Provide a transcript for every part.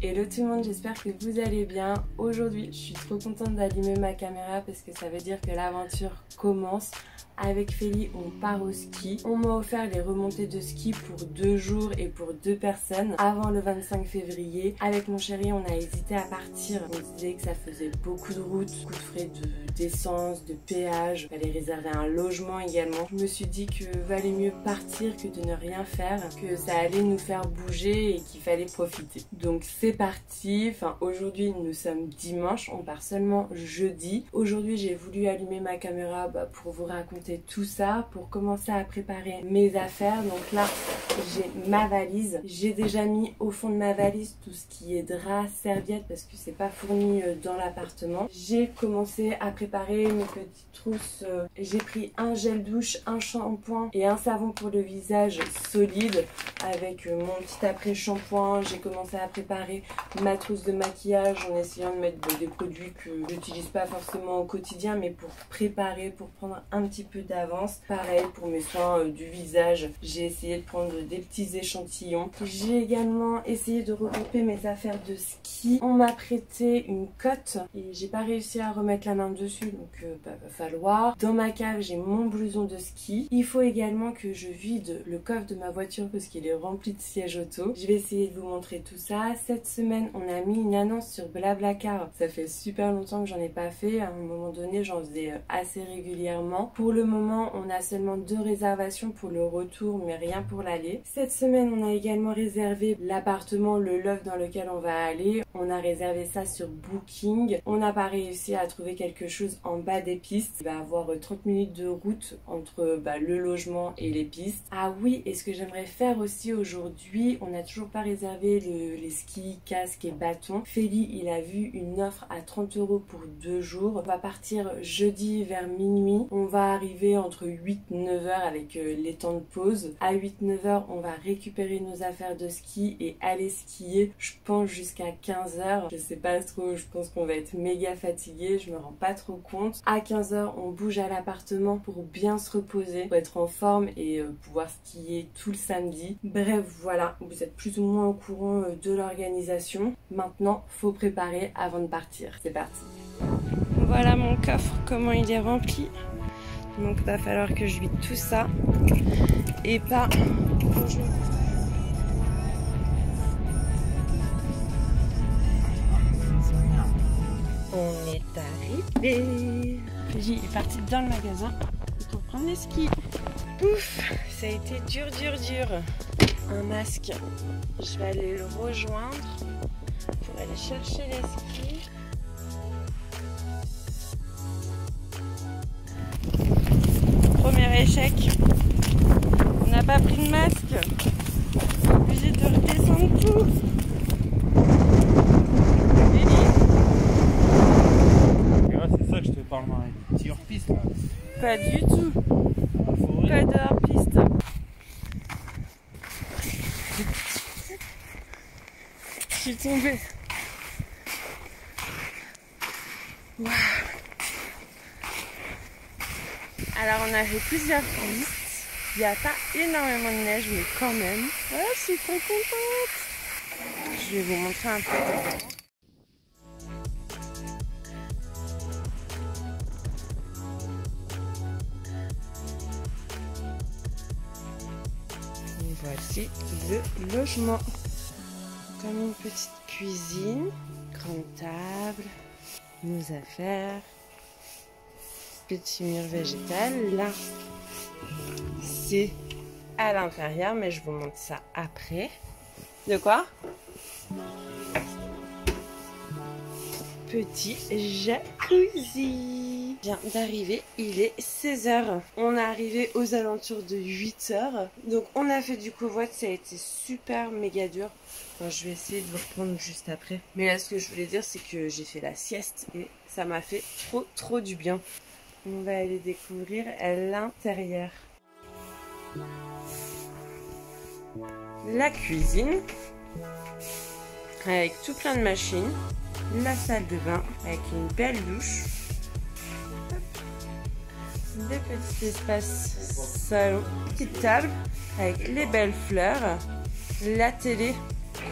Hello tout le monde, j'espère que vous allez bien. Aujourd'hui, je suis trop contente d'allumer ma caméra parce que ça veut dire que l'aventure commence. Avec Félie, on part au ski. On m'a offert les remontées de ski pour deux jours et pour deux personnes avant le 25 février. Avec mon chéri, on a hésité à partir. On disait que ça faisait beaucoup de routes, beaucoup de frais d'essence, de, péage. Il fallait réserver un logement également. Je me suis dit que valait mieux partir que de ne rien faire, que ça allait nous faire bouger et qu'il fallait profiter. Donc c'est parti. Enfin, aujourd'hui, nous sommes dimanche. On part seulement jeudi. Aujourd'hui, j'ai voulu allumer ma caméra bah, pour vous raconter tout ça pour commencer à préparer mes affaires. Donc là, j'ai ma valise. J'ai déjà mis au fond de ma valise tout ce qui est drap, serviette parce que c'est pas fourni euh, dans l'appartement. J'ai commencé à préparer mes petites trousses. Euh, j'ai pris un gel douche, un shampoing et un savon pour le visage solide avec euh, mon petit après shampoing. J'ai commencé à préparer ma trousse de maquillage en essayant de mettre des produits que j'utilise pas forcément au quotidien mais pour préparer, pour prendre un petit peu d'avance. Pareil pour mes soins du visage, j'ai essayé de prendre des petits échantillons. J'ai également essayé de regrouper mes affaires de ski. On m'a prêté une cote et j'ai pas réussi à remettre la main dessus donc euh, bah, va falloir. Dans ma cave j'ai mon blouson de ski. Il faut également que je vide le coffre de ma voiture parce qu'il est rempli de sièges auto. Je vais essayer de vous montrer tout ça. Cette semaine on a mis une annonce sur Blablacar. Ça fait super longtemps que j'en ai pas fait. À un moment donné j'en faisais euh, assez régulièrement. Pour le moment, on a seulement deux réservations pour le retour, mais rien pour l'aller. Cette semaine, on a également réservé l'appartement, le loft dans lequel on va aller. On a réservé ça sur Booking. On n'a pas réussi à trouver quelque chose en bas des pistes. Il va avoir 30 minutes de route entre bah, le logement et les pistes. Ah oui, et ce que j'aimerais faire aussi aujourd'hui, on n'a toujours pas réservé les skis, casques et bâtons. Feli, il a vu une offre à 30 euros pour deux jours. On va partir jeudi vers minuit. On va arriver entre 8 9 heures avec euh, les temps de pause. À 8 9 heures, on va récupérer nos affaires de ski et aller skier. Je pense jusqu'à 15 heures. Je sais pas trop, je pense qu'on va être méga fatigué, je me rends pas trop compte. À 15 heures, on bouge à l'appartement pour bien se reposer, pour être en forme et euh, pouvoir skier tout le samedi. Bref, voilà, vous êtes plus ou moins au courant euh, de l'organisation. Maintenant, faut préparer avant de partir. C'est parti. Voilà mon coffre, comment il est rempli. Donc va falloir que je vide tout ça et pas. On est arrivé. J est parti dans le magasin pour prendre les skis. Ouf, ça a été dur, dur, dur. Un masque. Je vais aller le rejoindre pour aller chercher les skis. Premier échec. N'a pas pris de masque. Obligé de redescendre tout. c'est ça que je te parle, Marie. Petit hors-piste là. Pas du tout. Pas de hors-piste. Je suis tombée. Waouh. Alors on a fait plusieurs pistes. Il n'y a pas énormément de neige, mais quand même. Ouais, je suis trop contente. Je vais vous montrer un peu. Voici le logement. Comme une petite cuisine, grande table, nos affaires, petit mur végétal. Là, à l'intérieur, mais je vous montre ça après. De quoi? Petit jacuzzi. Vient d'arriver, il est 16h. On est arrivé aux alentours de 8h. Donc on a fait du covoit, ça a été super méga dur. je vais essayer de vous reprendre juste après. Mais là ce que je voulais dire c'est que j'ai fait la sieste et ça m'a fait trop trop du bien. On va aller découvrir l'intérieur. La cuisine avec tout plein de machines. La salle de bain avec une belle douche. Des petits espaces salon. Petite table avec les belles fleurs. La télé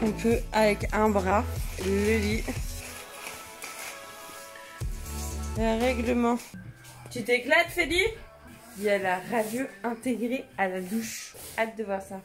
qu'on peut avec un bras. Le lit. Un règlement. Tu t'éclates, Feli? Il y a la radio intégrée à la douche. Hâte de voir ça.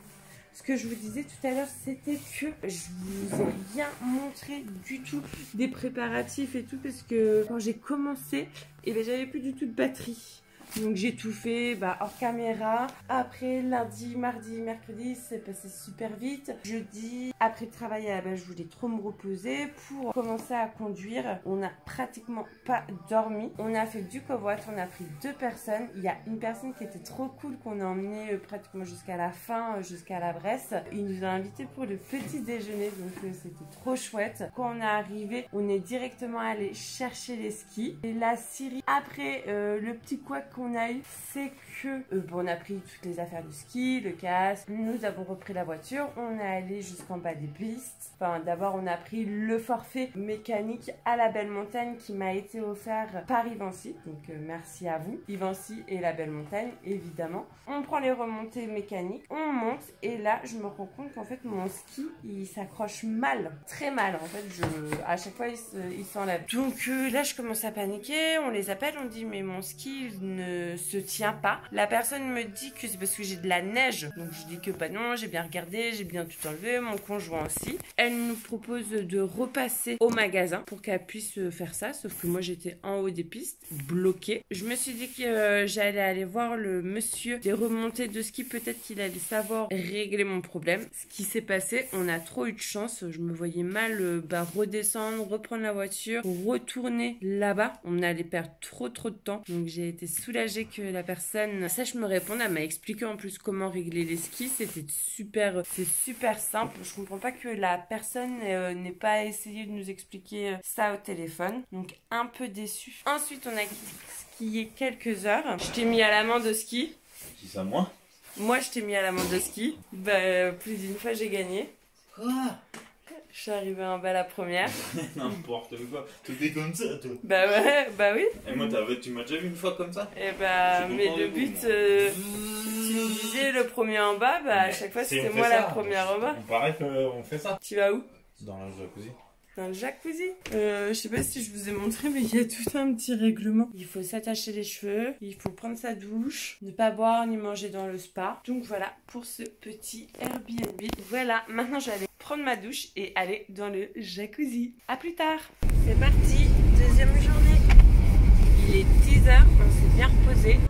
Ce que je vous disais tout à l'heure, c'était que je vous ai rien montré du tout des préparatifs et tout parce que quand j'ai commencé, et eh ben, j'avais plus du tout de batterie. Donc j'ai tout fait bah, hors caméra. Après lundi, mardi, mercredi, c'est passé super vite. Jeudi, après le travail la base, je voulais trop me reposer pour commencer à conduire. On n'a pratiquement pas dormi. On a fait du covoit, on a pris deux personnes. Il y a une personne qui était trop cool qu'on a emmené euh, pratiquement jusqu'à la fin, euh, jusqu'à la Bresse. Il nous a invités pour le petit déjeuner, donc euh, c'était trop chouette. Quand on est arrivé, on est directement allé chercher les skis. Et la Syrie, après le petit couac qu'on a eu, c'est que euh, bon, on a pris toutes les affaires du ski, le casque, nous avons repris la voiture, on est allé jusqu'en bas des pistes. Enfin, d'abord, on a pris le forfait mécanique à la Belle Montagne qui m'a été offert par Ivancy. Donc, euh, merci à vous, Ivancy et la Belle Montagne, évidemment. On prend les remontées mécaniques, on monte et là, je me rends compte qu'en fait, mon ski, il s'accroche mal, très mal. En fait, à chaque fois, il s'enlève. Donc euh, là, je commence à paniquer, on les appelle, on dit, mais mon ski ne se tient pas. La personne me dit que c'est parce que j'ai de la neige. Donc je dis que bah non, j'ai bien regardé, j'ai bien tout enlevé, mon conjoint aussi. Elle nous propose de repasser au magasin pour qu'elle puisse faire ça, sauf que moi j'étais en haut des pistes, bloquée. Je me suis dit que euh, j'allais aller voir le monsieur des remontées de ski, peut-être qu'il allait savoir régler mon problème. Ce qui s'est passé, on a trop eu de chance, je me voyais mal euh, bah, redescendre, reprendre la voiture, retourner là-bas. On allait perdre trop trop de temps, donc j'ai été soulagée que la personne sache me répondre. Elle m'a expliqué en plus comment régler les skis. C'était super, c'est super simple. Je comprends pas que la personne euh, n'ait pas essayé de nous expliquer ça au téléphone. Donc un peu déçu. Ensuite, on a skié quelques heures. Je t'ai mis à l'amende de ski. Qui ça, moi? Moi, je t'ai mis à l'amende de ski. Bah, plus d'une fois, j'ai gagné. Quoi? Je suis arrivée en bas la première. N'importe quoi. Tout est comme ça, toi. Bah ouais, bah oui. Et moi, tu m'as déjà vu une fois comme ça Et bah, mais le but, euh, tu me disais le premier en bas, bah à chaque fois c'était moi la première en bas. On paraît qu'on fait ça. Tu vas où? Dans le jacuzzi. Dans le jacuzzi? Euh, Je sais pas si je vous ai montré, mais il y a tout un petit règlement. Il faut s'attacher les cheveux, il faut prendre sa douche, ne pas boire ni manger dans le spa. Donc voilà pour ce petit Airbnb. Voilà, maintenant j'allais prendre ma douche et aller dans le jacuzzi. A plus tard C'est parti, deuxième journée. Il est 10h, on s'est bien reposé.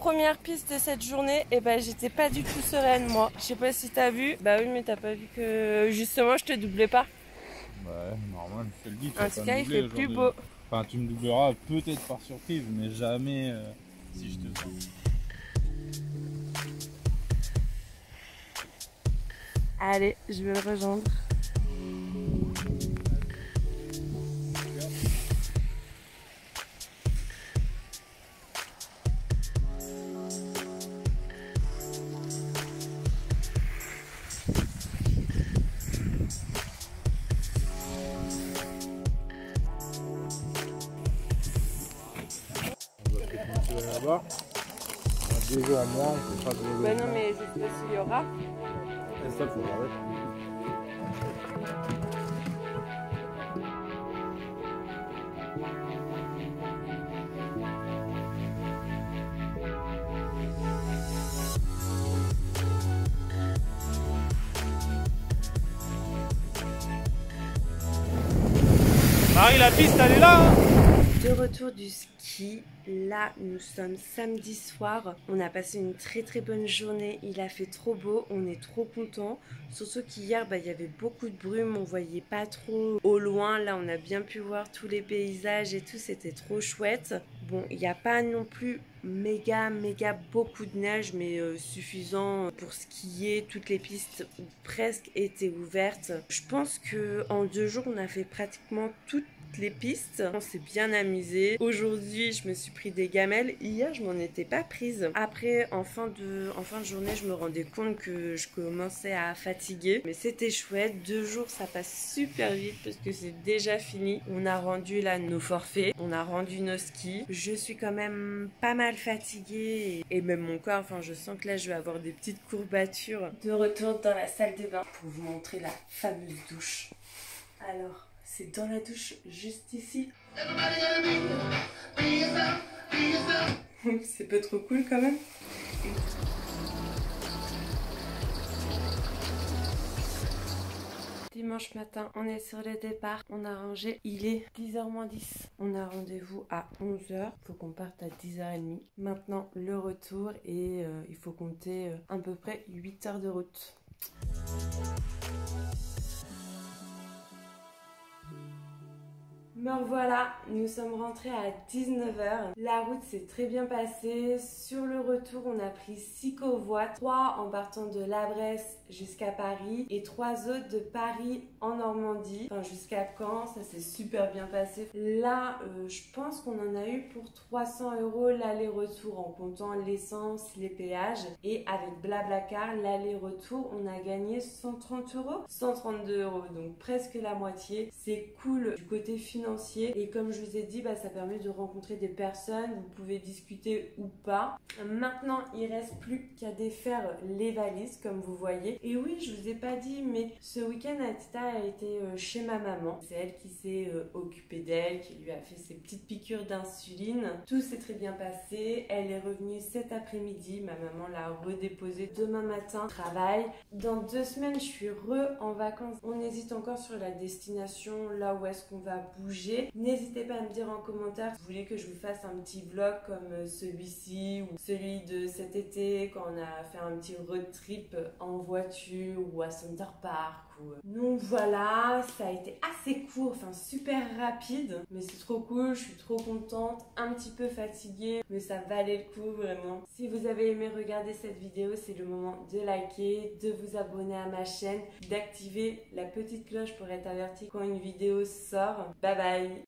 Première piste de cette journée, et eh ben j'étais pas du tout sereine moi. Je sais pas si t'as vu. Bah oui, mais t'as pas vu que justement je te doublais pas. Ouais, normal, je te le dis. En tout cas, il fait plus beau. Enfin, tu me doubleras peut-être par surprise, mais jamais euh, si je te sens. Allez, je vais le rejoindre. Là-bas. Deux jours en moins, on peut pas de Bah non, mais je sais pas y aura. Et ça, faut. Marie, la piste, elle est là hein De retour du ski, là nous sommes samedi soir, on a passé une très très bonne journée, il a fait trop beau, on est trop content. Surtout qu'hier bah, il y avait beaucoup de brume, on voyait pas trop au loin, là on a bien pu voir tous les paysages et tout, c'était trop chouette. Bon, il n'y a pas non plus méga méga beaucoup de neige mais euh, suffisant pour skier. Toutes les pistes presque étaient ouvertes. Je pense que en deux jours on a fait pratiquement toutes les pistes. On s'est bien amusé. Aujourd'hui, je me suis pris des gamelles. Hier, je m'en étais pas prise. Après, en fin de, en de journée, je me rendais compte que je commençais à fatiguer. Mais c'était chouette. Deux jours, ça passe super vite parce que c'est déjà fini. On a rendu là nos forfaits. On a rendu nos skis. Je suis quand même pas mal fatiguée et même mon corps, enfin, je sens que là, je vais avoir des petites courbatures. De retour dans la salle de bain pour vous montrer la fameuse douche. Alors, dans la douche, juste ici. c'est pas trop cool quand même. Dimanche matin, on est sur le départ, on a rangé, il est 10h 10. On a rendez-vous à 11h, il faut qu'on parte à 10h30. Maintenant, le retour et euh, il faut compter euh, à peu près 8 heures de route. Me revoilà, nous sommes rentrés à 19h. La route s'est très bien passée. Sur le retour, on a pris 6 covoies, 3 en partant de la Bresse jusqu'à Paris et 3 autres de Paris en Normandie. Enfin, jusqu'à Caen, ça s'est super bien passé. Là, euh, je pense qu'on en a eu pour 300 euros l'aller-retour en comptant l'essence, les péages. Et avec Blablacar, l'aller-retour, on a gagné 130 euros. 132 euros, donc presque la moitié. C'est cool du côté financier et comme je vous ai dit, bah, ça permet de rencontrer des personnes, vous pouvez discuter ou pas. Maintenant, il reste plus qu'à défaire les valises, comme vous voyez. Et oui, je vous ai pas dit, mais ce week-end, Atita a été euh, chez ma maman. C'est elle qui s'est euh, occupée d'elle, qui lui a fait ses petites piqûres d'insuline. Tout s'est très bien passé. Elle est revenue cet après-midi. Ma maman l'a redéposée demain matin. Travail. Dans deux semaines, je suis re en vacances. On hésite encore sur la destination, là où est-ce qu'on va bouger N'hésitez pas à me dire en commentaire si vous voulez que je vous fasse un petit vlog comme euh, celui-ci ou celui de cet été quand on a fait un petit road trip en voiture ou à Center Park. Ou... Euh. Donc voilà, ça a été assez court, enfin super rapide, mais c'est trop cool, je suis trop contente, un petit peu fatiguée, mais ça valait le coup vraiment. Si vous avez aimé regarder cette vidéo, c'est le moment de liker, de vous abonner à ma chaîne, d'activer la petite cloche pour être averti quand une vidéo sort. Bye bye